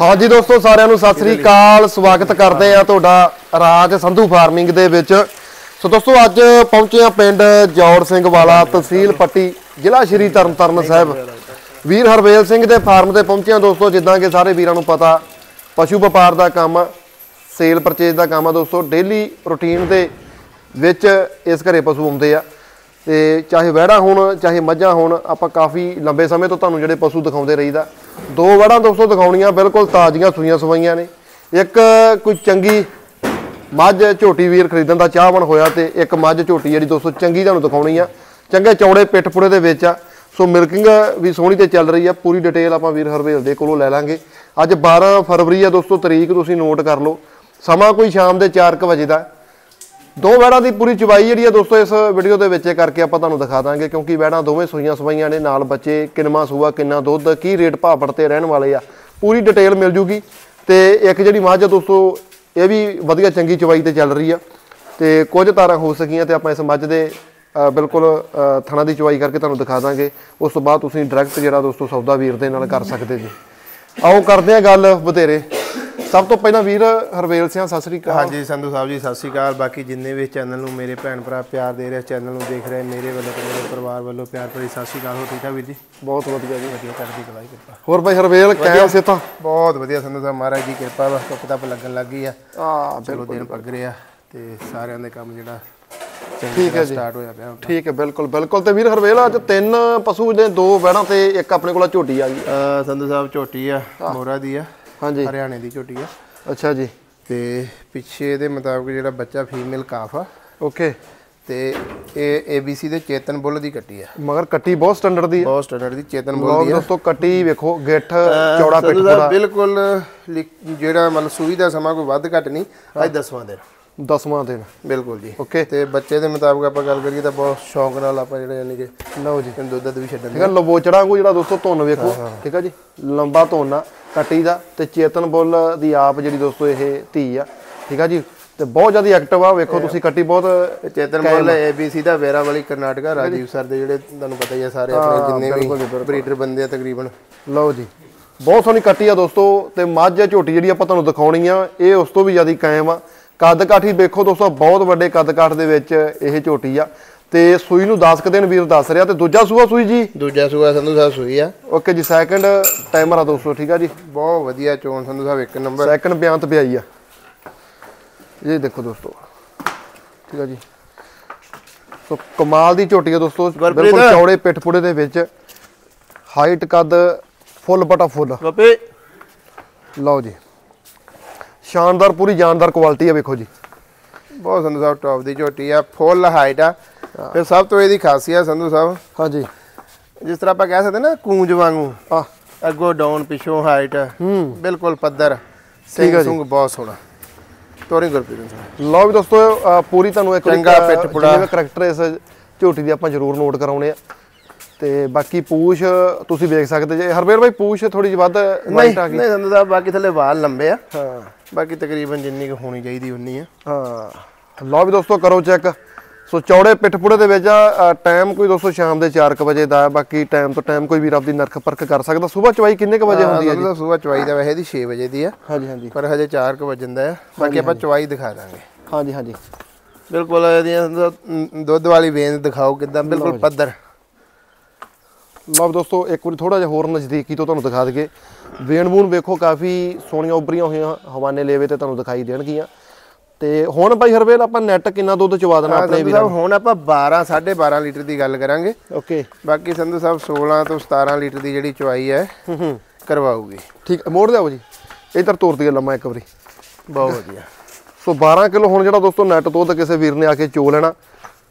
ਹਾਂਜੀ ਦੋਸਤੋ ਸਾਰਿਆਂ ਨੂੰ ਸਤਿ ਸ੍ਰੀ ਅਕਾਲ। ਸਵਾਗਤ ਕਰਦੇ ਆ ਤੁਹਾਡਾ ਰਾਜ ਸੰਧੂ ਫਾਰਮਿੰਗ ਦੇ ਵਿੱਚ। ਸੋ ਦੋਸਤੋ ਅੱਜ ਪਹੁੰਚੇ ਆ ਪਿੰਡ ਜੌੜ ਸਿੰਘ ਵਾਲਾ ਤਹਿਸੀਲ ਪੱਟੀ ਜ਼ਿਲ੍ਹਾ ਸ਼੍ਰੀ ਤਰਨਤਾਰਨ ਸਾਹਿਬ। ਵੀਰ ਹਰਵੇਲ ਸਿੰਘ ਦੇ ਫਾਰਮ ਤੇ ਪਹੁੰਚੇ ਆ ਦੋਸਤੋ ਜਿੱਦਾਂ ਕਿ ਸਾਰੇ ਵੀਰਾਂ ਨੂੰ ਪਤਾ ਪਸ਼ੂ ਵਪਾਰ ਦਾ ਕੰਮ ਸੇਲ ਪਰਚੇਜ ਦਾ ਕੰਮ ਆ ਦੋਸਤੋ ਡੇਲੀ ਰੁਟੀਨ ਦੇ ਵਿੱਚ ਇਸ ਘਰੇ ਪਸ਼ੂ ਆਉਂਦੇ ਆ। ਤੇ ਚਾਹੇ ਵਹਿੜਾ ਹੋਣ ਚਾਹੇ ਮੱਝਾਂ ਹੋਣ ਆਪਾਂ ਕਾਫੀ ਲੰਬੇ ਸਮੇਂ ਤੋਂ ਤੁਹਾਨੂੰ ਜਿਹੜੇ ਪਸ਼ੂ ਦਿਖਾਉਂਦੇ ਰਹੀਦਾ। ਦੋ ਵੜਾਂ ਦੋਸਤੋ ਦਿਖਾਉਣੀਆਂ, ਬਿਲਕੁਲ ਤਾਜ਼ੀਆਂ ਸੂਈਆਂ ਸਵਾਈਆਂ ਨੇ। ਇੱਕ ਕੋਈ ਚੰਗੀ ਮੱਝ ਝੋਟੀ ਵੀਰ ਖਰੀਦਣ ਦਾ ਚਾਹਵਣ ਹੋਇਆ ਤੇ ਇੱਕ ਮੱਝ ਝੋਟੀ ਜਿਹੜੀ ਦੋਸਤੋ ਚੰਗੀ ਤੁਹਾਨੂੰ ਦਿਖਾਉਣੀ ਆ। ਚੰਗੇ ਚੌੜੇ ਪਿੱਠਪੁਰੇ ਦੇ ਵਿੱਚ ਆ। ਸੋ ਮਿਲਕਿੰਗ ਵੀ ਸੋਹਣੀ ਤੇ ਚੱਲ ਰਹੀ ਆ। ਪੂਰੀ ਡਿਟੇਲ ਆਪਾਂ ਵੀਰ ਹਰਵੇਲ ਦੇ ਕੋਲੋਂ ਲੈ ਲਾਂਗੇ। ਅੱਜ 12 ਫਰਵਰੀ ਆ ਦੋਸਤੋ, ਤਰੀਕ ਤੁਸੀਂ ਨੋਟ ਕਰ ਲਓ। ਸਮਾਂ ਕੋਈ ਸ਼ਾਮ ਦੇ 4:00 ਵਜੇ ਦਾ। ਦੋ ਵੈੜਾਂ ਦੀ ਪੂਰੀ ਚਵਾਈ ਜਿਹੜੀ ਆ ਦੋਸਤੋ, ਇਸ ਵੀਡੀਓ ਦੇ ਵਿੱਚ ਇਹ ਕਰਕੇ ਆਪਾਂ ਤੁਹਾਨੂੰ ਦਿਖਾ ਦਾਂਗੇ ਕਿਉਂਕਿ ਵੈੜਾਂ ਦੋਵੇਂ ਸੂਈਆਂ ਸਵਾਈਆਂ ਨੇ, ਨਾਲ ਬੱਚੇ ਕਿੰਨਾ ਸੂਆ, ਕਿੰਨਾ ਦੁੱਧ, ਕੀ ਰੇਟ ਭਾਅ 'ਤੇ ਰਹਿਣ ਵਾਲੇ ਆ, ਪੂਰੀ ਡਿਟੇਲ ਮਿਲ ਜੂਗੀ। ਤੇ ਇੱਕ ਜਿਹੜੀ ਮੱਝ ਆ ਦੋਸਤੋ, ਇਹ ਵੀ ਵਧੀਆ ਚੰਗੀ ਚਵਾਈ ਤੇ ਚੱਲ ਰਹੀ ਆ। ਤੇ ਕੁਝ ਤਾਰਾਂ ਹੋ ਸਕੀਆਂ ਤੇ ਆਪਾਂ ਇਸ ਮੱਝ ਦੇ ਬਿਲਕੁਲ ਥਣਾ ਦੀ ਚਵਾਈ ਕਰਕੇ ਤੁਹਾਨੂੰ ਦਿਖਾ ਦਾਂਗੇ। ਉਸ ਤੋਂ ਬਾਅਦ ਤੁਸੀਂ ਡਾਇਰੈਕਟ ਜਿਹੜਾ ਦੋਸਤੋ ਸੌਦਾ ਵੀਰ ਦੇ ਨਾਲ ਕਰ ਸਕਦੇ ਜੀ। ਆਓ ਕਰਦੇ ਆ ਗੱਲ ਬਤੇਰੇ ਸਭ ਤੋਂ ਪਹਿਲਾਂ ਵੀਰ ਹਰਵੇਲ ਸਿੰਘ ਸਤਿ ਸ੍ਰੀ ਅਕਾਲ। ਹਾਂਜੀ ਸੰਧੂ ਸਾਹਿਬ ਜੀ ਸਤਿ ਸ਼੍ਰੀ ਅਕਾਲ। ਬਾਕੀ ਜਿੰਨੇ ਵੀ ਚੈਨਲ ਨੂੰ ਮੇਰੇ ਭੈਣ ਭਰਾ ਪਿਆਰ ਦੇ ਰਹੇ ਚੈਨਲ ਨੂੰ ਦੇਖ ਰਹੇ ਮੇਰੇ ਵੱਲੋਂ ਤੇ ਮੇਰੇ ਪਰਿਵਾਰ ਵੱਲੋਂ ਪਿਆਰ ਭਰੀ ਸਤਿ ਸ਼੍ਰੀ ਅਕਾਲ। ਹੋ ਠੀਕ ਆ ਵੀਰ ਜੀ? ਬਹੁਤ ਵਧੀਆ ਜੀ। ਵਧੀਆ ਚੜ੍ਹਦੀ ਕਲਾ ਕਿਰਪਾ। ਹੋਰ ਭਾਈ ਹਰਵੇਲ ਕਾਇਮ ਸੇ ਤਾਂ ਬਹੁਤ ਵਧੀਆ ਸੰਧੂ ਸਾਹਿਬ ਮਹਾਰਾਜ ਦੀ ਕਿਰਪਾ ਵਾ। ਧੁੱਪ ਧੱਪ ਲੱਗਣ ਲੱਗ ਗਈ ਆ। ਆ ਚਲੋ ਦਿਨ ਪੱਗ ਰਿਹਾ ਤੇ ਸਾਰਿਆਂ ਦੇ ਕੰਮ ਜਿਹੜਾ ਠੀਕ ਹੈ ਜੀ। ਸਟਾਰਟ ਹੋਇਆ ਪਿਆ। ਠੀਕ ਹੈ ਬਿਲਕੁਲ ਬਿਲਕੁਲ। ਤੇ ਵੀਰ ਹਰਵੇਲ ਅੱਜ ਤਿੰਨ ਪਸ਼ੂ ਨੇ ਦੋ ਵਹਿੜਾਂ ਤੇ ਇੱਕ ਆਪਣੇ ਕੋਲ ਝੋਟੀ ਆ ਗਈ। ਸੰਧੂ ਸਾਹਿਬ ਝੋਟੀ ਆ ਮੋਰਾ ਦੀ ਆ। ਹਾਂਜੀ। ਹਰਿਆਣੇ ਦੀ ਝੋਟੀ ਆ। ਅੱਛਾ ਜੀ। ਤੇ ਪਿੱਛੇ ਦੇ ਮੁਤਾਬਕ ਜਿਹੜਾ ਬੱਚਾ ਫੀਮੇਲ ਕਾਫ ਆ। ਓਕੇ। ਤੇ ਇਹ ABC ਦੇ ਚੇਤਨ ਬੁੱਲ ਦੀ ਕੱਟੀ ਆ। ਮਗਰ ਕੱਟੀ ਬਹੁਤ ਸਟੈਂਡਰਡ ਦੀ ਬਹੁਤ ਸਟੈਂਡਰਡ ਦੀ ਚੇਤਨ ਬੁੱਲ ਦੀ ਆ। ਦੋਸਤੋ ਕੱਟੀ ਵੇਖੋ ਗਿੱਠ ਚੌੜਾ ਪਿੱਠ ਪੂਰਾ। ਬਿਲਕੁਲ ਜਿਹੜਾ ਮਤਲਬ ਸੂਈ ਦਾ ਸਮਾਂ ਕੋਈ ਵੱਧ ਘੱਟ ਨਹੀਂ ਅੱਜ ਦਸਵਾਂ ਦਿਨ। ਦਸਵਾਂ ਦਿਨ। ਬਿਲਕੁਲ ਜੀ। ਓਕੇ। ਤੇ ਬੱਚੇ ਦੇ ਮੁਤਾਬਕ ਆਪਾਂ ਗੱਲ ਕਰੀਏ ਤਾਂ ਬਹੁਤ ਸ਼ੌਂਕ ਨਾਲ ਆਪਾਂ ਜਿਹੜੇ ਯਾਨੀ ਕਿ ਲਓ ਜੀ। ਦੁੱਧ ਦੱਧ ਵੀ ਛੱਡਣ ਠੀਕ ਹੈ ਲਵੋਚੜਾ ਕੋ ਜਿਹੜਾ ਦੋਸਤੋ ਧੁੰਨ ਵੇਖੋ। ਠੀਕ ਹੈ ਜੀ ਲੰਬਾ ਧੁੰਨ ਆ। ਕੱਟੀ ਦਾ ਤੇ ਚੇਤਨ ਬੁੱਲ ਦੀ ਆਪ ਜਿਹੜੀ ਦੋਸਤੋ ਇਹ ਧੀ ਆ ਠੀਕ ਆ ਜੀ? ਤੇ ਬਹੁਤ ਜ਼ਿਆਦਾ ਐਕਟਿਵ ਆ ਵੇਖੋ ਤੁਸੀਂ ਕੱਟੀ ਬਹੁਤ ਚੇਤਨ ਬੁੱਲ ABC ਦਾ ਵੇਰਾ ਵਾਲੀ ਕਰਨਾਟਕਾ ਰਾਜੀਵ ਸਰ ਦੇ ਜਿਹੜੇ ਤੁਹਾਨੂੰ ਪਤਾ ਹੀ ਆ ਸਾਰੇ ਆਪਣੇ ਜਿੰਨੇ ਵੀ ਬਰੀਡਰ ਬੰਦੇ ਆ ਤਕਰੀਬਨ। ਲਓ ਜੀ ਬਹੁਤ ਸੋਹਣੀ ਕੱਟੀ ਆ ਦੋਸਤੋ ਤੇ ਮੱਝ ਝੋਟੀ ਜਿਹੜੀ ਆਪਾਂ ਤੁਹਾਨੂੰ ਦਿਖਾਉਣੀ ਆ ਇਹ ਉਸ ਤੋਂ ਵੀ ਜ਼ਿਆਦਾ ਕਾਇਮ ਆ। ਕੱਦ ਕਾਠੀ ਦੇਖੋ ਦੋਸਤੋ ਬਹੁਤ ਵੱਡੇ ਕੱਦ ਕਾਠ ਦੇ ਵਿੱਚ ਇਹ ਝੋਟੀ ਆ। ਤੇ ਸੂਈ ਨੂੰ 10 ਕੁ ਦਿਨ ਵੀਰ ਦੱਸ ਰਿਹਾ ਤੇ ਦੂਜਾ ਸੂਆ ਸੂਈ ਜੀ? ਦੂਜਾ ਸੂਆ ਸੰਧੂ ਸਾਹਿਬ ਸੂਈ ਆ। ਓਕੇ ਜੀ ਸੈਕੰਡ ਟਾਈਮਰ ਆ ਦੋਸਤੋ ਠੀਕ ਆ ਜੀ? ਬਹੁਤ ਵਧੀਆ ਚੋਣ ਸੰਧੂ ਸਾਹਿਬ ਇੱਕ ਨੰਬਰ ਸੈਕੰਡ ਬਿਆਨ ਤੇ ਆ। ਇਹ ਦੇਖੋ ਦੋਸਤੋ ਠੀਕ ਆ ਜੀ? ਸੋ ਕਮਾਲ ਦੀ ਝੋਟੀ ਆ ਦੋਸਤੋ ਬਿਲਕੁਲ ਚੌੜੇ ਪਿੱਠ ਪੁੜੇ ਦੇ ਵਿੱਚ ਹਾਈਟ ਕੱਦ ਫੁੱਲ ਬਟਾ ਫੁੱਲ। ਬਾਪੇ ਲਓ ਜੀ। ਸ਼ਾਨਦਾਰ ਪੂਰੀ ਜਾਨਦਾਰ ਕੁਆਲਿਟੀ ਆ ਵੇਖੋ ਜੀ। ਬਹੁਤ ਸੰਧੂ ਸਾਹਿਬ ਟੌਪ ਦੀ ਝੋਟੀ ਆ ਫੁੱਲ ਹਾਈਟ ਆ। ਫਿਰ ਸਭ ਤੋਂ ਇਹਦੀ ਖਾਸੀਅਤ ਸੰਧੂ ਸਾਹਿਬ। ਹਾਂਜੀ। ਜਿਸ ਤਰ੍ਹਾਂ ਆਪਾਂ ਕਹਿ ਸਕਦੇ ਨਾ ਕੂੰਜ ਵਾਂਗੂ। ਆ ਅੱਗੋਂ ਡਾਊਨ ਪਿੱਛੋਂ ਹਾਈਟ ਹੂੰ। ਬਿਲਕੁਲ ਪੱਧਰ ਸਿੰਘ। ਸੁੰਗ ਬਹੁਤ ਸੋਹਣਾ। ਤੋਰੀ ਗੁਰਪ੍ਰੀਤ ਸਿੰਘ ਲਓ ਵੀ ਦੋਸਤੋ ਪੂਰੀ ਤੁਹਾਨੂੰ ਇੱਕ ਚੰਗਾ ਪਿੱਠ ਪੁੜਾ। ਕਰੈਕਟਰ ਇਸ ਝੋਟੀ ਦੀ ਆਪਾਂ ਜ਼ਰੂਰ ਨੋਟ ਕਰਾਉਣੇ ਆ। ਤੇ ਬਾਕੀ ਪੂਛ ਤੁਸੀਂ ਵੇਖ ਸਕਦੇ ਜੇ। ਹਰਬੇਰ ਭਾਈ ਪੂਛ ਥੋੜੀ ਜਿਹੀ ਵੱਧ ਵਾਈਟ ਆ ਗਈ। ਨਹੀਂ ਸਾਹਿਬ ਬਾਕੀ ਥੱਲੇ ਵਾਲ ਲੰਬੇ ਆ। ਹਾਂ। ਬਾਕੀ ਤਕਰੀਬਨ ਜਿੰਨੀ ਕੁ ਹੋਣੀ ਚਾਹੀਦੀ ਉਨੀ ਆ। ਹਾਂ। ਲਓ ਵੀ ਦੋਸਤੋ ਕਰੋ ਚੈੱਕ ਸੋ ਚੌੜੇ ਪਿੱਠ ਪੁੜੇ ਦੇ ਵਿੱਚ ਟਾਈਮ ਕੋਈ ਦੋਸਤੋ ਸ਼ਾਮ ਦੇ 4 ਵਜੇ ਦਾ ਹੈ ਬਾਕੀ ਟਾਈਮ ਤੋਂ ਟਾਈਮ ਕੋਈ ਵੀ ਰੱਬ ਦੀ ਨਰਖ ਪਰਖ ਕਰ ਸਕਦਾ। ਸਵੇਰ ਚਵਾਈ ਕਿੰਨੇ ਕ ਵਜੇ ਹੁੰਦੀ ਹੈ ਸਾਹਿਬ ਸਵੇਰ ਚਵਾਈ ਦਾ ਵੈਸੇ ਦੀ 6 ਵਜੇ ਦੀ ਆ। ਹਾਂਜੀ ਹਾਂਜੀ। ਪਰ ਹਜੇ 4 ਕੁ ਵਜਣ ਦਾ ਆ। ਬਾਕੀ ਆਪਾਂ ਚਵਾਈ ਦਿਖਾ ਦਾਂਗੇ। ਹਾਂਜੀ ਹਾਂਜੀ। ਬਿਲਕੁਲ ਇਹਦੀਆਂ ਦੁੱਧ ਵਾਲੀ ਵੇਨ ਦਿਖਾਓ ਕਿਦਾਂ। ਬਿਲਕੁਲ ਪੱਧਰ। ਲਓ ਦੋਸਤੋ ਇੱਕ ਵਾਰੀ ਥੋੜਾ ਜਿਹਾ ਹੋਰ ਨਜ਼ਦੀਕੀ ਤੋਂ ਤੁਹਾਨੂੰ ਦਿਖਾ ਦਈਏ। ਵੇਣ ਵੂਣ ਵੇਖੋ ਕਾਫੀ ਸੋਹਣੀਆਂ ਉੱਭਰੀਆਂ ਹੋਈਆਂ ਹਵਾਨੇ ਲੇਵੇ ਤੇ ਤੁਹਾਨੂੰ ਦਿਖਾਈ ਦੇਣਗੀਆਂ। ਤੇ ਹੁਣ ਭਾਈ ਹਰਵੇਲ ਆਪਾਂ ਨੈਟ ਕਿੰਨਾ ਦੁੱਧ ਚਵਾ ਦੇਣਾ ਆਪਣੇ ਸੰਧੂ ਵੀ ਸਾਹਿਬ ਹੁਣ ਆਪਾਂ 12 12.5 ਲੀਟਰ ਦੀ ਗੱਲ ਕਰਾਂਗੇ। ਓਕੇ। ਬਾਕੀ ਸੰਧੂ ਸਾਹਿਬ 16 ਤੋਂ 17 ਲੀਟਰ ਦੀ ਜਿਹੜੀ ਚਵਾਈ ਹੈ ਹੂੰ ਹੂੰ। ਕਰਵਾਉਗੀ ਠੀਕ ਮੋੜ ਦਿਓ ਜੀ। ਇਧਰ ਤੋਰ ਦਈਏ ਲੰਮਾ ਇੱਕ ਵਾਰੀ। ਬਹੁਤ ਵਧੀਆ। ਸੋ 12 ਕਿਲੋ ਹੁਣ ਜਿਹੜਾ ਦੋਸਤੋ ਨੈਟ ਦੁੱਧ ਕਿਸੇ ਵੀਰ ਨੇ ਆ ਕੇ ਚੋ ਲੈਣਾ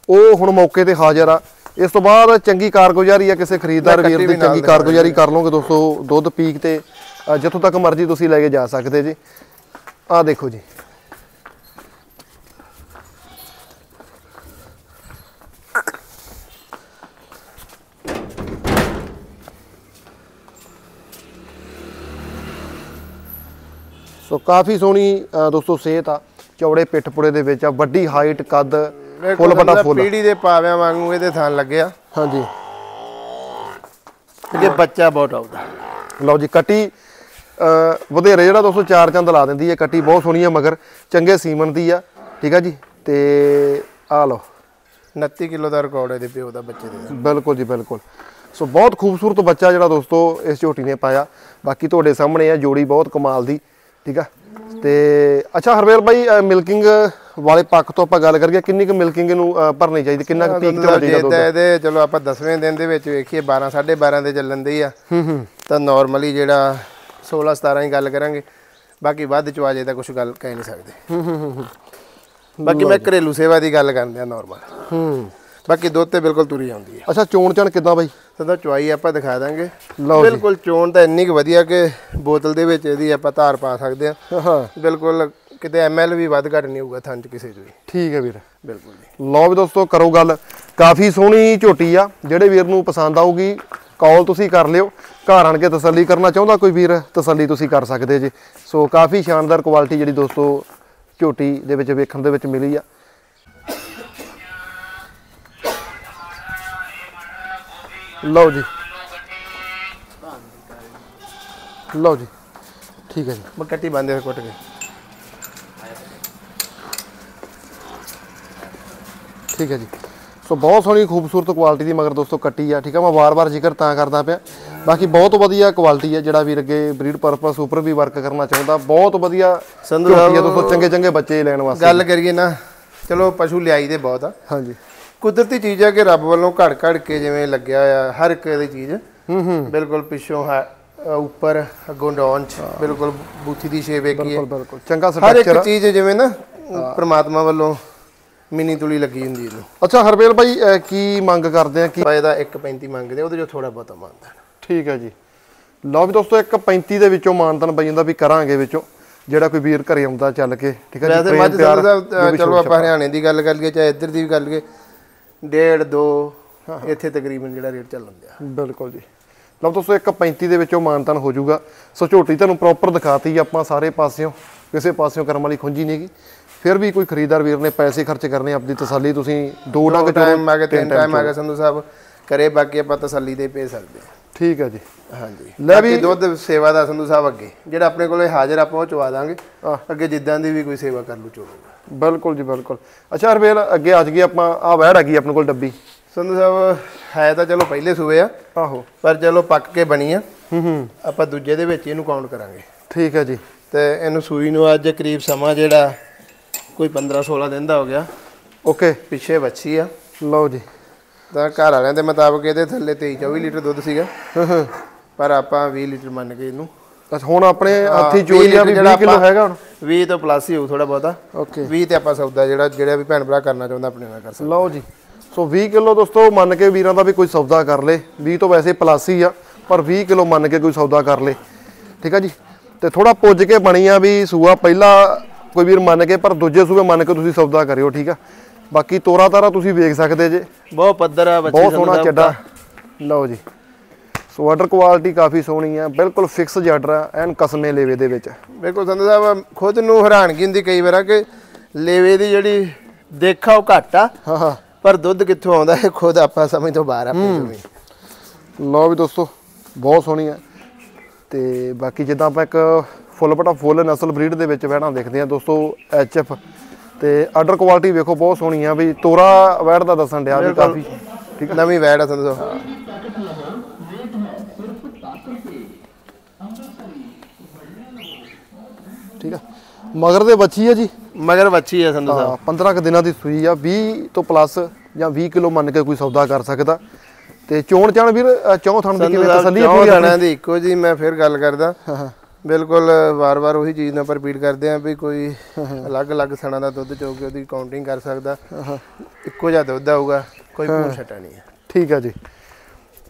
ਉਹ ਹੁਣ ਮੌਕੇ ਤੇ ਹਾਜ਼ਰ ਆ। ਇਸ ਤੋਂ ਬਾਅਦ ਚੰਗੀ ਕਾਰਗੁਜ਼ਾਰੀ ਆ ਕਿਸੇ ਖਰੀਦਦਾਰ ਵੀਰ ਦੀ ਚੰਗੀ ਕਾਰਗੁਜ਼ਾਰੀ ਕਰ ਲਓਗੇ ਦੋਸਤੋ ਦੁੱਧ ਪੀਕ ਤੇ ਜਿੱਥੋਂ ਤੱਕ ਮਰਜ਼ੀ ਤੁਸੀਂ ਲੈ ਕੇ ਜਾ ਸਕਦੇ ਜੀ। ਆਹ ਦੇਖੋ ਜੀ। ਸੋ ਕਾਫੀ ਸੋਹਣੀ ਅ, ਦੋਸਤੋ ਸਿਹਤ ਆ। ਚੌੜੇ ਪਿੱਠ ਪੁੜੇ ਦੇ ਵਿੱਚ ਆ ਵੱਡੀ ਹਾਈਟ ਕੱਦ ਫੁੱਲ ਬਟਾ ਫੁੱਲ। ਪੀੜੀ ਦੇ ਪਾਵਿਆਂ ਵਾਂਗੂ ਇਹਦੇ ਥਾਂ ਲੱਗਿਆ। ਹਾਂਜੀ। ਇਹ ਬੱਚਾ ਬਹੁਤ ਆਉਂਦਾ। ਲਓ ਜੀ ਕੱਟੀ ਅ, ਵਧੇਰੇ ਜਿਹੜਾ ਦੋਸਤੋ ਚਾਰ ਚੰਦ ਲਾ ਦਿੰਦੀ ਹੈ ਕੱਟੀ ਬਹੁਤ ਸੋਹਣੀ ਹੈ ਮਗਰ ਚੰਗੇ ਸੀਮਨ ਦੀ ਆ ਠੀਕ ਆ ਜੀ? ਤੇ ਆ ਲਓ। 29 ਕਿਲੋ ਦਾ ਰਿਕਾਰਡ ਇਹਦੇ ਪਿਓ ਦਾ ਬੱਚੇ ਦੇ। ਬਿਲਕੁਲ ਜੀ ਬਿਲਕੁਲ। ਸੋ ਬਹੁਤ ਖੂਬਸੂਰਤ ਬੱਚਾ ਜਿਹੜਾ ਦੋਸਤੋ ਇਸ ਝੋਟੀ ਨੇ ਪਾਇਆ। ਬਾਕੀ ਤੁਹਾਡੇ ਸਾਹਮਣੇ ਆ ਜੋੜੀ ਬਹੁਤ ਕਮਾਲ ਦੀ। ਠੀਕ ਆ? ਤੇ ਅੱਛਾ ਹਰਵੇਲ ਬਾਈ ਮਿਲਕਿੰਗ ਵਾਲੇ ਪੱਖ ਤੋਂ ਆਪਾਂ ਗੱਲ ਕਰੀਏ ਕਿੰਨੀ ਕੁ ਮਿਲਕਿੰਗ ਨੂੰ ਭਰਨੀ ਚਾਹੀਦੀ? ਕਿੰਨਾ ਕੁ ਪੀਕ ਤੇ ਚਾਹੀਦਾ ਦੁੱਧ? ਇਹਦੇ ਚਲੋ ਆਪਾਂ 10ਵੇਂ ਦਿਨ ਦੇ ਵਿੱਚ ਵੇਖੀਏ 12 12.5 ਦੇ ਚੱਲਣ ਦੇ ਆ। ਹੂੰ ਹੂੰ। ਤਾਂ ਨਾਰਮਲੀ ਜਿਹੜਾ 16 17 ਹੀ ਗੱਲ ਕਰਾਂਗੇ। ਬਾਕੀ ਵੱਧ ਚ ਆ ਜਾਏ ਤਾਂ ਕੁਝ ਗੱਲ ਕਹਿ ਨਹੀਂ ਸਕਦੇ। ਹੂੰ ਹੂੰ ਹੂੰ, ਹੂੰ। ਬਾਕੀ ਮੈਂ ਘਰੇਲੂ ਸੇਵਾ ਦੀ ਗੱਲ ਕਰਦੇ ਆ ਨਾਰਮਲ ਹੂੰ। ਬਾਕੀ ਦੁੱਧ ਤੇ ਬਿਲਕੁਲ ਤੁਰੀ ਆਉਂਦੀ ਹੈ ਅੱਛਾ ਚੋਣ ਚਣ ਕਿੱਦਾਂ ਬਾਈ? ਸਦਾ ਚੁਆਈ ਆਪਾਂ ਦਿਖਾ ਦਾਂਗੇ। ਲਓ ਬਿਲਕੁਲ ਚੋਣ ਤਾਂ ਇੰਨੀ ਕੁ ਵਧੀਆ ਕਿ ਬੋਤਲ ਦੇ ਵਿੱਚ ਇਹਦੀ ਆਪਾਂ ਧਾਰ ਪਾ ਸਕਦੇ ਆ ਹਾਂ। ਬਿਲਕੁਲ ਕਿਤੇ ਐਮਐਲ ਵੀ ਵੱਧ ਘੱਟ ਨਹੀਂ ਹੋਊਗਾ ਥਣ ਚ ਕਿਸੇ ਚ ਵੀ। ਠੀਕ ਹੈ ਵੀਰ। ਬਿਲਕੁਲ ਜੀ। ਲਓ ਵੀ ਦੋਸਤੋ ਕਰੋ ਗੱਲ। ਕਾਫੀ ਸੋਹਣੀ ਝੋਟੀ ਆ ਜਿਹੜੇ ਵੀਰ ਨੂੰ ਪਸੰਦ ਆਊਗੀ ਕਾਲ ਤੁਸੀਂ ਕਰ ਲਿਓ। ਘਰ ਆਣ ਕੇ ਤਸੱਲੀ ਕਰਨਾ ਚਾਹੁੰਦਾ ਕੋਈ ਵੀਰ ਤਸੱਲੀ ਤੁਸੀਂ ਕਰ ਸਕਦੇ ਜੀ। ਸੋ ਕਾਫੀ ਸ਼ਾਨਦਾਰ ਕੁਆਲਿਟੀ ਜਿਹੜੀ ਦੋਸਤੋ ਝੋਟੀ ਦੇ ਵਿੱਚ ਵੇਖਣ ਦੇ ਵਿੱਚ ਮਿਲੀ ਆ। ਲਓ ਜੀ। ਲਓ ਜੀ। ਠੀਕ ਹੈ ਜੀ। ਮੈਂ ਕੱਟੀ ਬੰਦੇ ਹੋਏ ਕੁੱਟ ਕੇ। ਠੀਕ ਹੈ ਜੀ। ਸੋ ਬਹੁਤ ਸੋਹਣੀ ਖੂਬਸੂਰਤ ਕੁਆਲਿਟੀ ਦੀ ਮਗਰ ਦੋਸਤੋ ਕੱਟੀ ਆ ਠੀਕ ਆ? ਮੈਂ ਵਾਰ-ਵਾਰ ਜ਼ਿਕਰ ਤਾਂ ਕਰਦਾ ਪਿਆ। ਬਾਕੀ ਬਹੁਤ ਵਧੀਆ ਕੁਆਲਿਟੀ ਹੈ ਜਿਹੜਾ ਵੀਰ ਅੱਗੇ ਬਰੀਡ ਪਰਪਸ ਉੱਪਰ ਵੀ ਵਰਕ ਕਰਨਾ ਚਾਹੁੰਦਾ। ਬਹੁਤ ਵਧੀਆ ਸੰਧੂ ਆ ਦੋਸਤੋ ਚੰਗੇ ਚੰਗੇ ਬੱਚੇ ਲੈਣ ਵਾਸਤੇ। ਗੱਲ ਕਰੀਏ ਨਾ ਚਲੋ ਪਸ਼ੂ ਲਿਆਈ ਦੇ ਬਹੁਤ ਆ। ਹਾਂਜੀ। ਕੁਦਰਤੀ ਚੀਜ਼ ਹੈ ਕਿ ਰੱਬ ਵੱਲੋਂ ਘੜ ਘੜ ਕੇ ਜਿਵੇਂ ਲੱਗਿਆ ਆ ਹਰ ਇੱਕ ਦੀ ਚੀਜ਼ ਹੂੰ ਹੂੰ। ਬਿਲਕੁਲ ਪਿੱਛੋਂ ਹੈ ਉੱਪਰ ਅੱਗੋਂ ਡਾਉਨ ਚ ਬਿਲਕੁਲ ਬੂਥੀ ਦੀ ਸ਼ੇਪ ਵੇਖੀਏ। ਬਿਲਕੁਲ ਬਿਲਕੁਲ। ਚੰਗਾ ਹਰ ਇੱਕ ਸਟਰਕਚਰ ਚੀਜ਼ ਜਿਵੇਂ ਨਾ ਪ੍ਰਮਾਤਮਾ ਵੱਲੋਂ ਮਿਨੀ ਤੁਲੀ ਲੱਗੀ ਹੁੰਦੀ ਇਹਨੂੰ ਅੱਛਾ ਹਰਬੇਲ ਭਾਈ ਕੀ ਮੰਗ ਕਰਦੇ ਆ? ਕੀ ਇਹਦਾ 1.35 ਮੰਗਦੇ ਉਹਦੇ ਜੋ ਥੋੜਾ ਬਹੁਤਾ ਮੰਗਦਾ ਠੀਕ ਹੈ ਜੀ। ਲਓ ਵੀ ਦੋਸਤੋ ਇੱਕ 35 ਦੇ ਵਿੱਚੋਂ ਮਾਨਤਨ ਪਈ ਜਾਂਦਾ ਵੀ ਕਰਾਂਗੇ ਵਿੱਚੋਂ ਜਿਹੜਾ ਕੋਈ ਵੀਰ ਘਰੇ ਆਉਂਦਾ ਚੱਲ ਕੇ ਠੀਕ ਹੈ ਜੀ? ਵੈਸੇ ਮੱਝ ਚਲੋ ਆਪਾਂ ਹਰਿਆਣੇ ਦੀ ਗੱਲ ਕਰ ਲਈਏ ਚਾਹੇ ਇੱਧਰ ਦੀ ਵੀ ਕਰ ਲਈਏ ਡੇਢ ਦੋ ਇੱਥੇ ਤਕਰੀਬਨ ਜਿਹੜਾ ਰੇਟ ਚੱਲਣ ਦਿਆ। ਬਿਲਕੁਲ ਜੀ। ਲਓ ਦੋਸਤੋ ਇੱਕ 35 ਦੇ ਵਿੱਚੋਂ ਮਾਨਤਨ ਹੋ ਜਾਊਗਾ। ਸੋ ਝੋਟੀ ਤੁਹਾਨੂੰ ਪ੍ਰੋਪਰ ਦਿਖਾਤੀ ਆਪਾਂ ਸਾਰੇ ਪਾਸਿਓਂ। ਕਿਸੇ ਪਾਸਿਓਂ ਕਰਮ ਵਾਲੀ ਖੁੰਜੀ ਨਹੀਂਗੀ ਫਿਰ ਵੀ ਕੋਈ ਖਰੀਦਦਾਰ ਵੀਰ ਨੇ ਪੈਸੇ ਖਰਚ ਕਰਨੇ ਆਪਣੀ ਤਸੱਲੀ ਤੁਸੀਂ ਦੋ ਡੰਗ ਟਾਈਮ ਆ ਗਿਆ ਤਿੰਨ ਟਾਈਮ ਆ ਗਿਆ ਸੰਧੂ ਸਾਹਿਬ ਕਰੇ ਬਾਕੀ ਆਪਾਂ ਤਸੱਲੀ ਦੇ ਭੇਜ ਸਕਦੇ ਹਾਂ। ਠੀਕ ਹੈ ਜੀ। ਹਾਂਜੀ। ਲੈ ਵੀ- ਦੁੱਧ ਸੇਵਾ ਦਾ ਸੰਧੂ ਸਾਹਿਬ ਅੱਗੇ। ਜਿਹੜਾ ਆਪਣੇ ਕੋਲੇ ਹਾਜ਼ਰ ਆਪਾਂ ਉਹ ਚਵਾ ਦਾਂਗੇ। ਅੱਗੇ ਜਿੱਦਾਂ ਦੀ ਵੀ ਕੋਈ ਸੇਵਾ ਕਰ ਲੂ ਚੋਵੇਗਾ। ਬਿਲਕੁਲ ਜੀ ਬਿਲਕੁਲ। ਅੱਛਾ ਹਰਵੇਲ ਅੱਗੇ ਆ ਗਈ ਆਪਾਂ ਆ ਵਹਿੜ ਹੈਗੀ ਆਪਣੇ ਕੋਲ ਡੱਬੀ। ਸੰਧੂ ਸਾਹਿਬ ਹੈ ਤਾਂ ਚਲੋ ਪਹਿਲੇ ਸੂਏ ਆ ਆਹੋ। ਪਰ ਚਲੋ ਪੱਕ ਕੇ ਬਣੀ ਆ। ਹੂੰ ਹੂੰ। ਆਪਾਂ ਦੂਜੇ ਦੇ ਵਿੱਚ ਇਹਨੂੰ ਕਾਊਂਟ ਕਰਾਂਗੇ। ਠੀਕ ਹੈ ਜੀ। ਤੇ ਇਹਨੂੰ ਸੂਈ ਨੂੰ ਅੱਜ ਕਰੀਬ ਸਮਾਂ ਜਿਹੜਾ ਕੋਈ 15 16 ਦਿਨ ਦਾ ਹੋ ਗਿਆ। ਓਕੇ। ਪਿੱਛੇ ਵੱਛੀ ਆ। ਲਓ ਜੀ। ਤਾਂ ਘਰ ਵਾਲਿਆਂ ਦੇ ਮੁਤਾਬਕ ਇਹਦੇ ਥੱਲੇ 23 24 ਲੀਟਰ ਦੁੱਧ ਸੀਗਾ। ਹਾਂ ਹਾਂ। ਪਰ ਆਪਾਂ 20 ਲੀਟਰ ਮੰਨ ਕੇ ਇਹਨੂੰ ਅੱਛਾ ਹੁਣ ਆਪਣੇ ਹੱਥੀ 20 ਚੋਈ ਆ ਵੀ ਜਿਹੜਾ 20 ਕਿਲੋ ਹੈਗਾ ਹੁਣ। 20 ਤੋਂ ਪਲੱਸ ਹੀ ਹੋਊ ਥੋੜਾ ਬਹੁਤਾ। ਓਕੇ। 20 ਤੇ ਆਪਾਂ ਸੌਦਾ ਜਿਹੜਾ ਜਿਹੜਾ ਵੀ ਭੈਣ ਭਰਾ ਕਰਨਾ ਚਾਹੁੰਦਾ ਆਪਣੇ ਨਾਲ ਕਰ ਸਕਦਾ। ਲਓ ਜੀ। ਸੋ 20 ਕਿਲੋ ਦੋਸਤੋ ਮੰਨ ਕੇ ਵੀਰਾਂ ਦਾ ਵੀ ਕੋਈ ਸੌਦਾ ਕਰ ਲੇ। 20 ਤੋਂ ਵੈਸੇ ਪਲੱਸ ਹੀ ਆ ਪਰ 20 ਕਿਲੋ ਮੰਨ ਕੇ ਕੋਈ ਸੌਦਾ ਕਰ ਲੇ। ਠੀਕ ਆ ਜੀ? ਤੇ ਥੋੜਾ ਪੁੱਜ ਕੇ ਬਣੀ ਆ ਵੀ ਸੂਆ ਪਹਿਲਾ ਕੋਈ ਵੀਰ ਮੰਨ ਕੇ ਪਰ ਦੂਜੇ ਸੂਏ ਮੰਨ ਕੇ ਤੁਸੀਂ ਸੌਦਾ ਕਰਿਓ ਠੀਕ ਆ? ਬਾਕੀ ਤੋਰਾ ਤਾਰਾ ਤੁਸੀਂ ਵੇਖ ਸਕਦੇ ਜੇ। ਬਹੁਤ ਪੱਧਰ ਆ ਬੱਚੇ ਬਹੁਤ ਸੋਹਣਾ ਚੱਡਾ। ਲਓ ਜੀ। ਸੋ ਆਰਡਰ ਕੁਆਲਿਟੀ ਕਾਫੀ ਸੋਹਣੀ ਆ ਬਿਲਕੁਲ ਫਿਕਸ ਜੱਡਰ ਆ ਐਨ ਕਸਮੇ ਲੇਵੇ ਦੇ ਵਿੱਚ। ਵੇਖੋ ਸੰਧੂ ਸਾਹਿਬ ਖੁਦ ਨੂੰ ਹੈਰਾਨਗੀ ਹੁੰਦੀ ਕਈ ਵਾਰ ਕਿ ਲੇਵੇ ਦੀ ਜਿਹੜੀ ਦੇਖਾ ਉਹ ਘੱਟ ਆ ਹਾਂ ਹਾਂ। ਪਰ ਦੁੱਧ ਕਿੱਥੋਂ ਆਉਂਦਾ ਇਹ ਖੁਦ ਆਪਾਂ ਸਮਝ ਤੋਂ ਬਾਹਰ ਆ ਆਪਣੇ ਵੀ ਲਓ ਵੀ ਦੋਸਤੋ ਬਹੁਤ ਸੋਹਣੀ ਆ। ਤੇ ਬਾਕੀ ਜਿੱਦਾਂ ਆਪਾਂ ਇੱਕ ਫੁੱਲ ਪਟਾ ਫੁੱਲ ਨਸਲ ਬਰੀਡ ਦੇ ਵਿੱਚ ਵਹਿਣਾ ਦੇਖਦੇ ਆ ਦੋਸਤੋ ਐਚਐਫ ਤੇ ਆਰਡਰ ਕੁਆਲਿਟੀ ਵੇਖੋ ਬਹੁਤ ਸੋਹਣੀ ਆ ਵੀ ਤੋਰਾ ਵਹਿੜ ਦਾ ਦੱਸਣ ਡਿਆ ਵੀ ਕਾਫੀ। ਠੀਕ ਨਵੀਂ ਵੈੜ ਆ ਸੰਧੂ ਸਾਹਿਬ। ਠੀਕ ਆ? ਮਗਰ ਦੇ ਬੱਚੀ ਆ ਜੀ? ਮਗਰ ਵੱਛੀ ਆ ਸੰਧੂ ਸਾਹਿਬ। ਹਾਂ, 15 ਕੁ ਦਿਨਾਂ ਦੀ ਸੂਈ ਆ 20 ਤੋਂ ਪਲੱਸ ਜਾਂ 20 ਕਿਲੋ ਮੰਨ ਕੇ ਕੋਈ ਸੌਦਾ ਕਰ ਸਕਦਾ। ਤੇ ਚੋਣ ਚਾਣ ਵੀਰ ਚੌਂ ਥਣ ਦੀ ਕਿਵੇਂ ਤਸੱਲੀ ਚੌਂ ਪੂਰੀ ਥਣਾਂ ਦੀ ਇੱਕੋ ਜੀ ਮੈਂ ਫਿਰ ਗੱਲ ਕਰਦਾ। ਹਾਂ ਹਾਂ। ਬਿਲਕੁਲ ਵਾਰ-ਵਾਰ ਉਹੀ ਚੀਜ਼ ਨਾਲ ਰਿਪੀਟ ਕਰਦੇ ਆਂ ਵੀ ਕੋਈ ਅਲੱਗ-ਅਲੱਗ ਥਣਾਂ ਦਾ ਦੁੱਧ ਚੋ ਕੇ ਉਹਦੀ ਕਾਊਂਟਿੰਗ ਕਰ ਸਕਦਾ। ਇੱਕੋ ਜਿਹਾ ਦੁੱਧ ਆਊਗਾ ਕੋਈ ਭੂਰ ਛਟਾ ਨਹੀਂ ਹੈ। ਠੀਕ ਆ ਜੀ।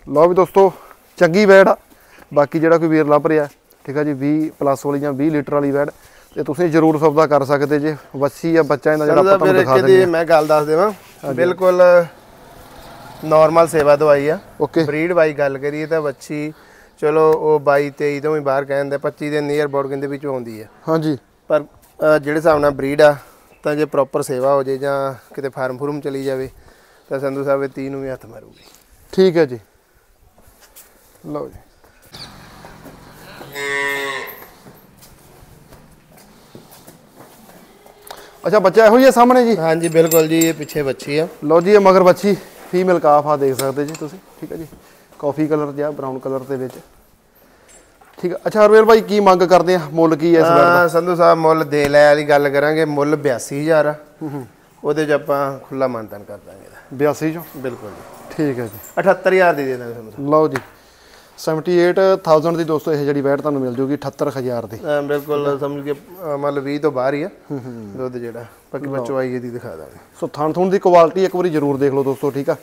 ਲਓ ਵੀ ਦੋਸਤੋ ਚੰਗੀ ਵੈੜ ਆ। ਬਾਕੀ ਜਿਹੜਾ ਕੋਈ ਵੀਰ ਲੱਭ ਰਿਹਾ ਠੀਕ ਆ ਜੀ 20 ਪਲੱਸ ਵਾਲੀ ਜਾਂ 20 ਲੀਟਰ ਵਾਲੀ ਵੈੜ ਤੇ ਤੁਸੀਂ ਜ਼ਰੂਰ ਸੌਦਾ ਕਰ ਸਕਦੇ ਜੇ ਵੱਛੀ ਆ ਬੱਚਾ ਇਹਦਾ ਜਿਹੜਾ ਆਪਾਂ ਤੁਹਾਨੂੰ ਦਿਖਾ ਦਿੰਦੇ ਮੈਂ ਗੱਲ ਦੱਸ ਦੇਵਾਂ। ਬਿਲਕੁਲ ਨਾਰਮਲ ਸੇਵਾ ਦਵਾਈ ਆ। ਓਕੇ। ਬਰੀਡ ਵਾਈ ਗੱਲ ਕਰੀਏ ਤਾਂ ਵੱਛੀ ਚਲੋ ਉਹ 22 23 ਤੋਂ ਵੀ ਬਾਹਰ ਕਹਿੰਦੇ 25 ਦੇ ਨੀਅਰ ਅਬਾਊਟ ਕਹਿੰਦੇ ਵਿੱਚ ਆਉਂਦੀ ਹੈ ਹਾਂਜੀ। ਪਰ ਜਿਹੜੇ ਹਿਸਾਬ ਨਾਲ ਬਰੀਡ ਆ ਤਾਂ ਜੇ ਪ੍ਰੋਪਰ ਸੇਵਾ ਹੋ ਜੇ ਜਾਂ ਕਿਤੇ ਫਾਰਮ ਫੁਰਮ ਚਲੀ ਜਾਵੇ ਤਾਂ ਸੰਧੂ ਸਾਹਿਬ ਇਹ 30 ਨੂੰ ਵੀ ਹੱਥ ਮਾਰੂਗੀ। ਠੀਕ ਹੈ ਜੀ। ਲਓ ਜੀ। ਅੱਛਾ ਬੱਚਾ ਇਹੋ ਹੀ ਹੈ ਸਾਹਮਣੇ ਜੀ? ਹਾਂਜੀ ਬਿਲਕੁਲ ਜੀ ਇਹ ਪਿੱਛੇ ਬੱਚੀ ਆ। ਲਓ ਜੀ ਇਹ ਮਗਰ ਬੱਚੀ ਫੀਮੇਲ ਕਾਫ ਆ ਦੇਖ ਸਕਦੇ ਜੀ ਤੁਸੀਂ। ਠੀਕ ਹੈ ਜੀ? ਕਾਫੀ ਕਲਰ ਜਾਂ ਬਰਾਊਨ ਕਲਰ ਦੇ ਵਿੱਚ। ਠੀਕ ਹੈ ਅੱਛਾ ਹਰਵੇਲ ਭਾਈ ਕੀ ਮੰਗ ਕਰਦੇ ਆ? ਮੁੱਲ ਕੀ ਹੈ ਇਸ ਵਾਰ ਹਾਂ ਸੰਧੂ ਸਾਹਿਬ ਮੁੱਲ ਦੇ ਲੈ ਵਾਲੀ ਗੱਲ ਕਰਾਂਗੇ। ਮੁੱਲ 82000 ਆ। ਉਹਦੇ 'ਚ ਆਪਾਂ ਖੁੱਲਾ ਮਾਨਤਨ ਕਰ ਦਾਂਗੇ ਇਹਦਾ। 82 ਚੋਂ? ਬਿਲਕੁਲ ਜੀ। ਠੀਕ ਹੈ ਜੀ। 78000 ਦੀ ਦੇ ਦਾਂਗੇ ਸੰਧੂ ਸਾਹਿਬ। ਲਓ ਜੀ। 78000 ਦੀ ਦੋਸਤੋ ਇਹ ਜਿਹੜੀ ਵੈਟ ਤੁਹਾਨੂੰ ਮਿਲ ਜੂਗੀ 78000 ਦੀ। ਬਿਲਕੁਲ ਸਮਝ ਕੇ ਮਤਲਬ 20 ਤੋਂ ਬਾਹਰ ਹੀ ਆ। ਦੁੱਧ ਜਿਹੜਾ ਬਾਕੀ ਬਚਵਾਈ ਇਹਦੀ ਦਿਖਾ ਦਾਂਗੇ। ਸੋ ਥਣ ਥੁਣ ਦੀ ਕੁਆਲਿਟੀ ਇੱਕ ਵਾਰੀ ਜ਼ਰੂਰ ਦੇਖ ਲਓ ਦੋਸਤੋ ਠੀਕ ਆ?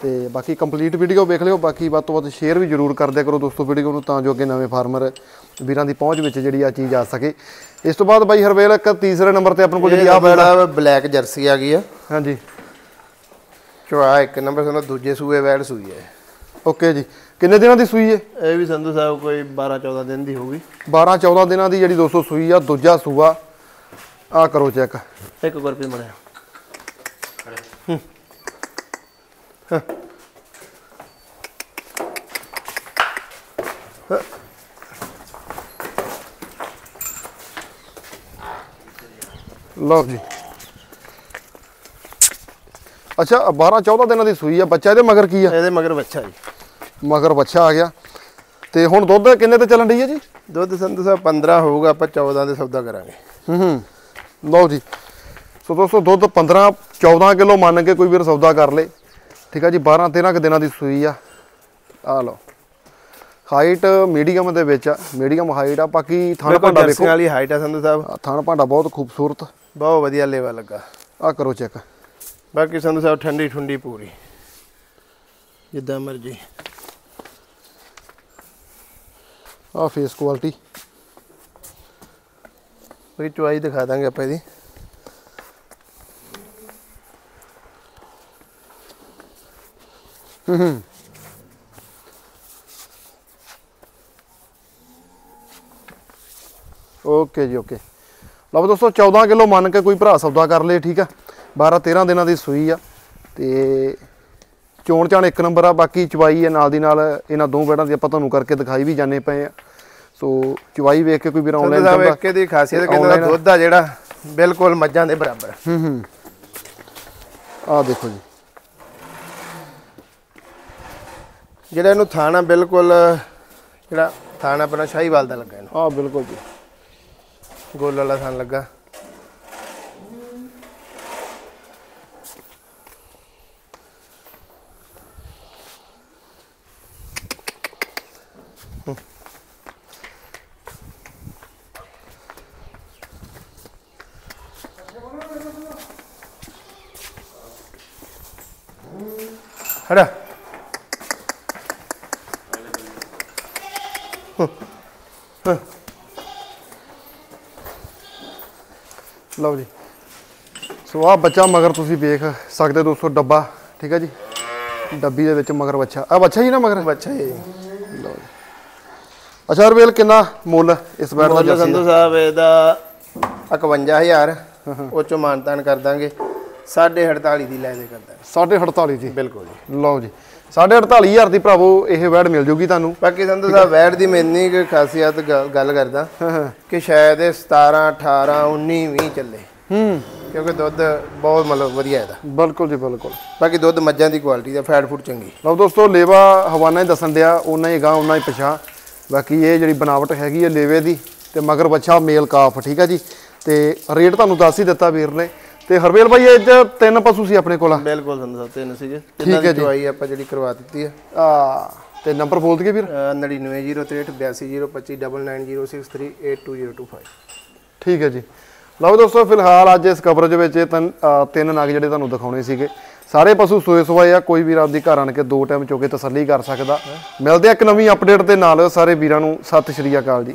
ਤੇ ਬਾਕੀ ਕੰਪਲੀਟ ਵੀਡੀਓ ਵੇਖ ਲਿਓ ਬਾਕੀ ਵੱਧ ਤੋਂ ਵੱਧ ਸ਼ੇਅਰ ਵੀ ਜ਼ਰੂਰ ਕਰ ਦਿਆ ਕਰੋ ਦੋਸਤੋ ਵੀਡੀਓ ਨੂੰ ਤਾਂ ਜੋ ਅੱਗੇ ਨਵੇਂ ਫਾਰਮਰ ਵੀਰਾਂ ਦੀ ਪਹੁੰਚ ਵਿੱਚ ਜਿਹੜੀ ਆ ਚੀਜ਼ ਆ ਸਕੇ। ਇਸ ਤੋਂ ਬਾਅਦ ਬਾਈ ਹਰਵੇਲ ਇੱਕ ਤੀਸਰੇ ਨੰਬਰ ਤੇ ਆਪਣੇ ਕੋਲ ਜਿਹੜੀ ਆ ਬੜਾ ਬਲੈਕ ਜਰਸੀ ਆ ਗਈ ਆ। ਹਾਂਜੀ। ਚਵਾ ਇੱਕ ਨੰਬਰ ਸਾਨੂੰ ਦੂਜੇ ਸੂਏ ਵੈੜ ਸੂਈ ਹੈ ਓਕੇ ਜੀ। ਕਿੰਨੇ ਦਿਨਾਂ ਦੀ ਸੂਈ ਹੈ ਇਹ ਵੀ ਸੰਧੂ ਸਾਹਿਬ ਕੋਈ 12 14 ਦਿਨ ਦੀ ਹੋਊਗੀ। 12 14 ਦਿਨਾਂ ਦੀ ਜਿਹੜੀ ਦੋਸਤੋ ਸੂਈ ਆ ਦੂਜਾ ਸੂਆ। ਆ ਕਰੋ ਚੈੱਕ। ਇੱਕ ਗੁਰਪ੍ਰੀਤ ਮੜਿਆ ਲਓ ਜੀ। ਅੱਛਾ 12 14 ਦਿਨਾਂ ਦੀ ਸੂਈ ਆ। ਬੱਚਾ ਇਹਦੇ ਮਗਰ ਕੀ ਆ? ਇਹਦੇ ਮਗਰ ਬੱਚਾ ਜੀ। ਮਗਰ ਬੱਚਾ ਆ ਗਿਆ। ਤੇ ਹੁਣ ਦੁੱਧ ਕਿੰਨੇ ਤੇ ਚੱਲਣ ਡਈ ਹੈ ਜੀ? ਦੁੱਧ ਸੰਧੂ ਸਾਹਿਬ 15 ਹੋਊਗਾ ਆਪਾਂ 14 ਦੇ ਸੌਦਾ ਕਰਾਂਗੇ। ਹੂੰ ਹੂੰ। ਲਓ ਜੀ। ਸੋ ਦੋਸਤੋ ਦੁੱਧ 15 14 ਕਿਲੋ ਮੰਨ ਕੇ ਕੋਈ ਵੀਰ ਸੌਦਾ ਕਰ ਲੇ। ਠੀਕ ਆ ਜੀ 12 13 ਕੁ ਦਿਨਾਂ ਦੀ ਸੂਈ ਆ। ਆ ਲਓ। ਹਾਈਟ ਮੀਡੀਅਮ ਦੇ ਵਿੱਚ ਆ। ਮੀਡੀਅਮ ਹਾਈਟ ਆ ਬਾਕੀ ਥਣ ਭਾਂਡਾ ਦੇਖੋ। ਵਾਲੀ ਹਾਈਟ ਆ ਸੰਧੂ ਸਾਹਿਬ। ਥਣ ਭਾਂਡਾ ਬਹੁਤ ਖੂਬਸੂਰਤ। ਬਹੁਤ ਵਧੀਆ ਲੇਵਾ ਲੱਗਾ। ਆ ਕਰੋ ਚੈੱਕ। ਬਾਕੀ ਸੰਧੂ ਸਾਹਿਬ ਠੰਡੀ ਠੁੰਡੀ ਪੂਰੀ। ਜਿੱਦਾਂ ਮਰਜ਼ੀ। ਆ ਫੇਸ ਕੁਆਲਿਟੀ ਕੋਈ ਚੁਆਈ ਦਿਖਾ ਦਾਂਗੇ ਆਪਾਂ ਇਹਦੀ। ਓਕੇ ਜੀ, ਓਕੇ। ਲਓ ਦੋਸਤੋ 14 ਕਿਲੋ ਮੰਨ ਕੇ ਕੋਈ ਭਰਾ ਸੌਦਾ ਕਰ ਲੇ, ਠੀਕ ਆ। 12 13 ਦਿਨਾਂ ਦੀ ਸੂਈ ਆ। ਤੇ ਚੋਣ ਚਾਣ ਇੱਕ ਨੰਬਰ ਆ, ਬਾਕੀ ਚਵਾਈ ਆ ਨਾਲ ਦੀ ਨਾਲ ਇਹਨਾਂ ਦੋ ਬੈਡਾਂ ਦੀ ਆਪਾਂ ਤੁਹਾਨੂੰ ਕਰਕੇ ਦਿਖਾਈ ਵੀ ਜਾਣੇ ਪਏ ਆ। ਸੋ ਚਵਾਈ ਵੇਖ ਕੇ ਕੋਈ ਵੀਰ ਆਨਲਾਈਨ ਸਾਹਿਬ ਚਾਹੁੰਦਾ ਇੱਕ ਇਹਦੀ ਖਾਸੀਅਤ ਕਹਿੰਦਾ ਦੁੱਧ ਆ ਜਿਹੜਾ ਬਿਲਕੁਲ ਮੱਝਾਂ ਦੇ ਬਰਾਬਰ। ਹੂੰ ਹੂੰ। ਆ ਦੇਖੋ ਜੀ। ਜਿਹੜਾ ਇਹਨੂੰ ਥਾਣਾ ਬਿਲਕੁਲ ਜਿਹੜਾ ਥਾਣਾ ਆਪਣਾ ਸ਼ਾਹੀਵਾਲ ਦਾ ਲੱਗਾ ਇਹਨੂੰ। ਆ ਬਿਲਕੁਲ ਜੀ। ਗੋਲ ਵਾਲਾ ਥਾਣ ਲੱਗਾ। ਹੜਾ। ਲਓ ਜੀ। ਸੋ ਆ ਬੱਚਾ ਮਗਰ ਤੁਸੀਂ ਵੇਖ ਸਕਦੇ ਦੋਸਤੋ ਡੱਬਾ ਠੀਕ ਹੈ ਜੀ? ਡੱਬੀ ਦੇ ਵਿੱਚ ਮਗਰ ਬੱਚਾ। ਆ ਬੱਚਾ ਹੀ ਨਾ ਮਗਰ? ਬੱਚਾ ਇਹ ਅੱਛਾ ਰਵੇਲ ਕਿੰਨਾ ਮੁੱਲ ਇਸ ਬੈਟ ਦਾ ਮੁੱਲ? ਸੰਧੂ ਸਾਹਿਬ ਇਹਦਾ 51000 ਉਹ ਚੋਂ ਮਾਨਤਾਨ ਕਰ ਦਾਂਗੇ। 48.5 ਦੀ ਲੈ ਦੇ ਕਰ ਦਾਂਗੇ ਸਾਢੇ 48 ਜੀ। ਬਿਲਕੁਲ ਜੀ। ਲਓ ਜੀ। ਸਾਢੇ 48000 ਦੀ ਭਰਾਵੋ ਇਹ ਵੈੜ ਮਿਲ ਜੂਗੀ ਤੁਹਾਨੂੰ। ਬਾਕੀ ਸੰਧੂ ਸਾਹਿਬ ਵੈਟ ਦੀ ਮੈਨੀ ਕੋਈ ਖਾਸੀਅਤ ਗ- ਗੱਲ ਕਰਦਾ ਕਿ ਸ਼ਾਇਦ ਇਹ 17 18 19 20 ਚੱਲੇ। ਹੂੰ। ਕਿਉਂਕਿ ਦੁੱਧ ਬਹੁਤ ਮਤਲਬ ਵਧੀਆ ਇਹਦਾ। ਬਿਲਕੁਲ ਜੀ ਬਿਲਕੁਲ। ਬਾਕੀ ਦੁੱਧ ਮੱਝਾਂ ਦੀ ਕੁਆਲਿਟੀ ਦਾ ਫੈਟ ਫੂਡ ਚੰਗੀ। ਲਓ ਦੋਸਤੋ ਲੇਵਾ ਹਵਾਨਾ ਹੀ ਦੱਸਣ ਡਿਆ ਉਹਨਾਂ ਹੀ ਗਾਂ ਉਹਨਾਂ ਹੀ ਪਛਾ ਬਾਕੀ ਇਹ ਜਿਹੜੀ ਬਨਾਵਟ ਹੈਗੀ ਹੈ ਲੇਵੇ ਦੀ ਤੇ ਮਗਰ ਬੱਚਾ ਮੇਲ ਕਾਫ ਠੀਕ ਹੈ ਜੀ? ਤੇ ਰੇਟ ਤੁਹਾਨੂੰ ਦੱਸ ਹੀ ਦਿੱਤਾ ਵੀਰ ਨੇ। ਤੇ ਹਰਵੇਲ ਭਾਈ ਇਹ 'ਚ ਤਿੰਨ ਪਸ਼ੂ ਸੀ ਆਪਣੇ ਕੋਲ? ਬਿਲਕੁਲ ਸੰਧੂ ਸਾਹਿਬ ਤਿੰਨ ਸੀਗੇ। ਤਿੰਨਾਂ ਦੀ। ਦਵਾਈ ਆਪਾਂ ਜਿਹੜੀ ਕਰਵਾ ਦਿੱਤੀ ਆ। ਆ ਤੇ ਨੰਬਰ ਬੋਲ ਦਈਏ ਵੀਰ 9903820906382025 ਠੀਕ ਹੈ ਜੀ। ਲਓ ਦੋਸਤੋ ਫਿਲਹਾਲ ਅੱਜ ਇਸ ਕਵਰੇਜ ਵਿੱਚ ਇਹ ਤਿੰਨ ਨਗ ਜਿਹੜੇ ਤੁਹਾਨੂੰ ਦਿਖਾਉਣੇ ਸੀਗੇ। ਸਾਰੇ ਪਸ਼ੂ ਸੋਏ ਸਵਾਏ ਆ ਕੋਈ ਵੀਰ ਆਪਦੀ ਘਰ ਆਣ ਕੇ ਦੋ ਟਾਈਮ ਚੋ ਕੇ ਤਸੱਲੀ ਕਰ ਸਕਦਾ। ਮਿਲਦੇ ਆ ਇੱਕ ਨਵੀਂ ਅਪਡੇਟ ਦੇ ਨਾਲ। ਸਾਰੇ ਵੀਰਾਂ ਨੂੰ ਸਤਿ ਸ਼੍ਰੀ ਅਕਾਲ ਜੀ।